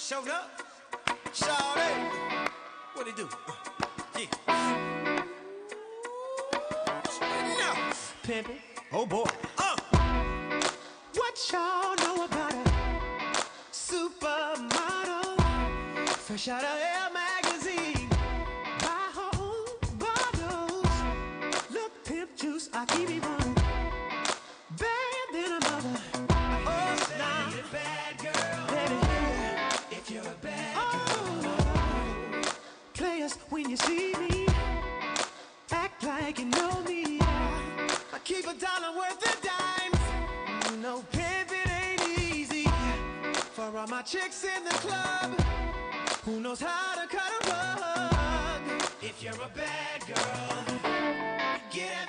Showed up. What it do? Yeah. Now, pimpin'. Oh boy. Uh. What y'all know about a supermodel? Fresh out of Air magazine. Buy her own bottles. Look, pimp juice, I keep it running. See me, act like you know me. I keep a dollar worth of dimes. No pimping ain't easy. For all my chicks in the club, who knows how to cut a rug? If you're a bad girl, get at.